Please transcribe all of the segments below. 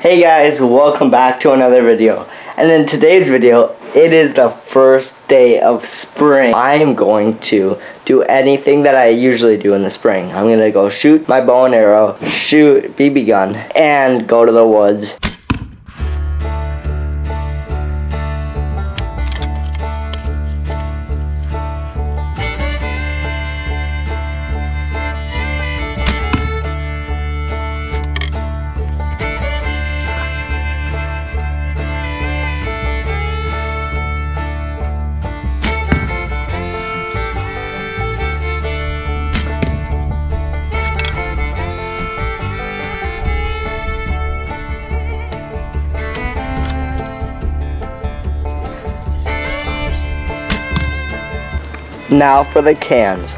Hey guys, welcome back to another video. And in today's video, it is the first day of spring. I am going to do anything that I usually do in the spring. I'm gonna go shoot my bow and arrow, shoot BB gun, and go to the woods. Now for the cans.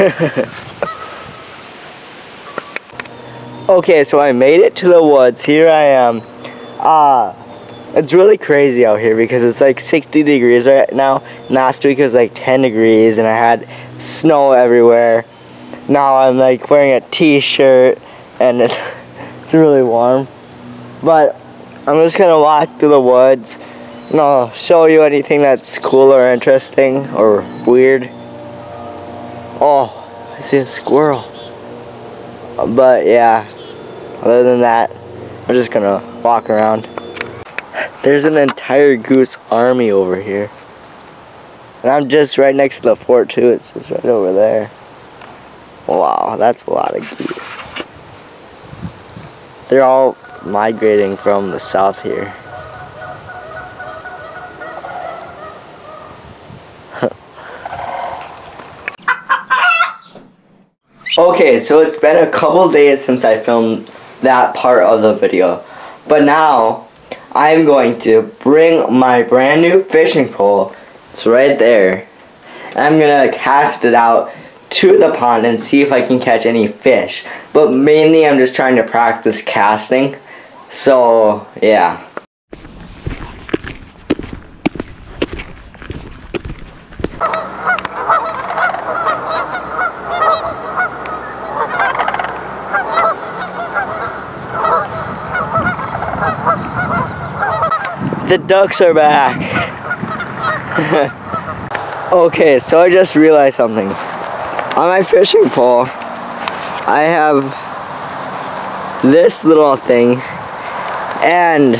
okay, so I made it to the woods. Here I am. Uh, it's really crazy out here because it's like 60 degrees right now. Last week it was like 10 degrees and I had snow everywhere. Now I'm like wearing a t-shirt and it's, it's really warm. But I'm just gonna walk through the woods and I'll show you anything that's cool or interesting or weird. Oh, I see a squirrel. But yeah, other than that, I'm just gonna walk around. There's an entire goose army over here. And I'm just right next to the fort too. It's just right over there. Wow, that's a lot of geese. They're all migrating from the south here. Okay, so it's been a couple days since I filmed that part of the video. But now, I'm going to bring my brand new fishing pole. It's right there. I'm gonna cast it out to the pond and see if I can catch any fish. But mainly I'm just trying to practice casting. So, yeah. The ducks are back. okay, so I just realized something. On my fishing pole, I have this little thing and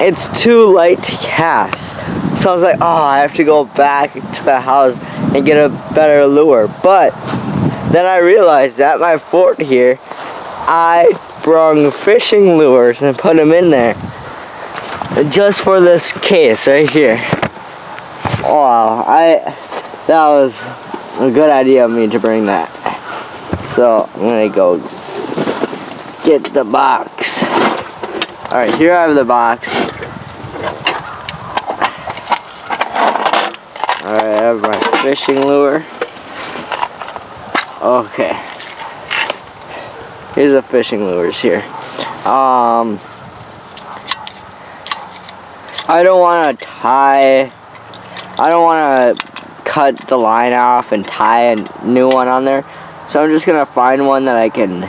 it's too light to cast. So I was like, oh, I have to go back to the house and get a better lure. But then I realized at my fort here, I brung fishing lures and put them in there just for this case right here. Wow, I that was a good idea of me to bring that. So I'm gonna go get the box. Alright, here I have the box. Alright, I have my fishing lure. Okay. Here's the fishing lures here. Um, I don't want to tie, I don't want to cut the line off and tie a new one on there. So I'm just going to find one that I can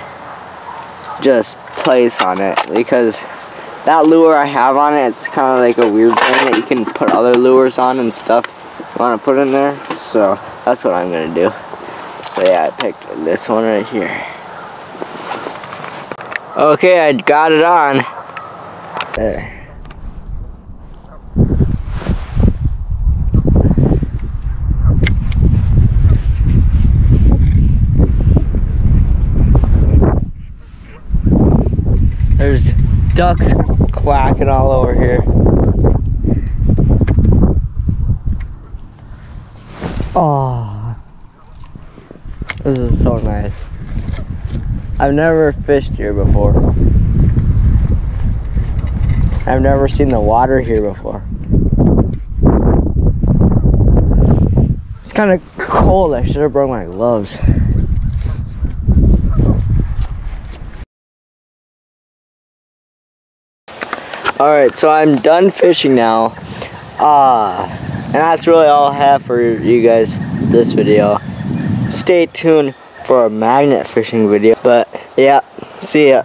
just place on it because that lure I have on it, it's kind of like a weird thing that you can put other lures on and stuff you want to put in there. So that's what I'm going to do. So yeah, I picked this one right here. Okay, I got it on. There. There's ducks quacking all over here. Oh, this is so nice. I've never fished here before. I've never seen the water here before. It's kind of cold. I should have brought my gloves. Alright, so I'm done fishing now. Uh, and that's really all I have for you guys this video. Stay tuned for a magnet fishing video. But yeah, see ya.